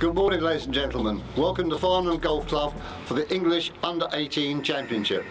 Good morning ladies and gentlemen. Welcome to Farnham Golf Club for the English Under 18 Championship.